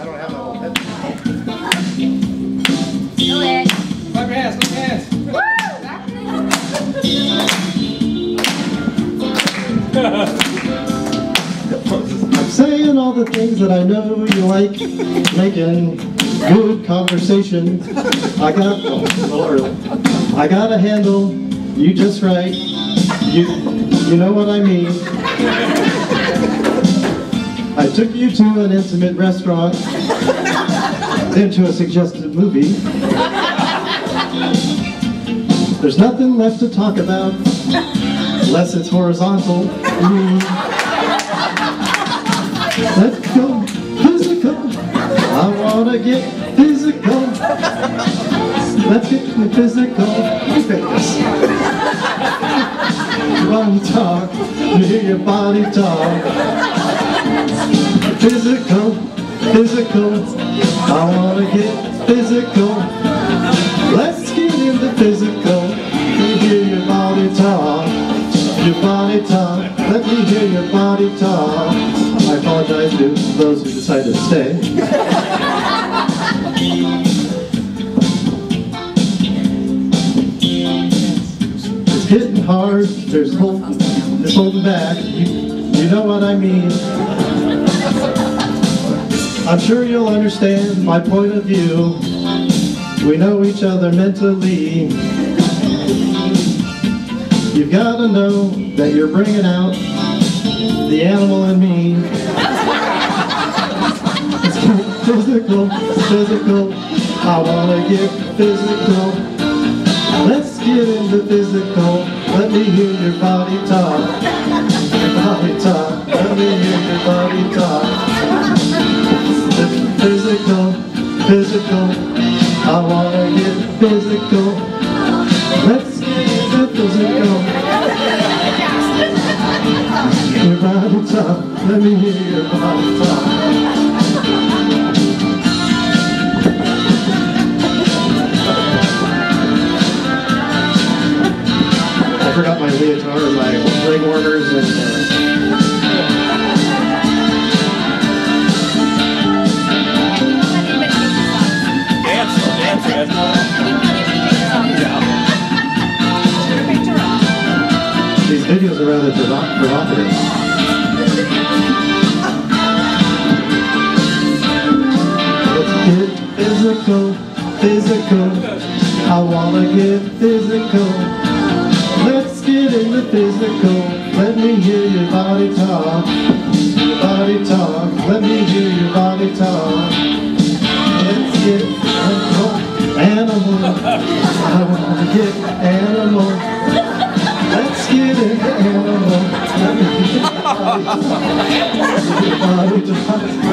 A. I'm saying all the things that I know you like, making good conversation. I got, a. I got to handle you just right. You, you know what I mean. Took you to an intimate restaurant, then to a suggested movie. There's nothing left to talk about, unless it's horizontal. Mm. Let's go physical. I wanna get physical. Let's get physical. Fitness. Body talk, hear your body talk. Physical, physical. I wanna get physical. Let's get into physical. Let me hear your body talk. Your body talk. Let me hear your body talk. I apologize to those who decide to stay. Hitting hard. There's holding, holding back. You, you know what I mean. I'm sure you'll understand my point of view. We know each other mentally. You've got to know that you're bringing out the animal in me. Physical, physical. I want to get physical. Let's get into physical. Let me hear your body talk. Your body talk. Let me hear your body talk. Physical, physical. I want to get physical. Let's get physical. Your body talk. Let me hear your body talk. I forgot my leotard, my leg warmers, and uh, provo- provocative. Physical, physical. I wanna get physical. Let's get into physical. Let me hear your body talk. Your body talk. Let me hear your body talk. Let's get. Animal. I wanna get animal. あ、ちょっ。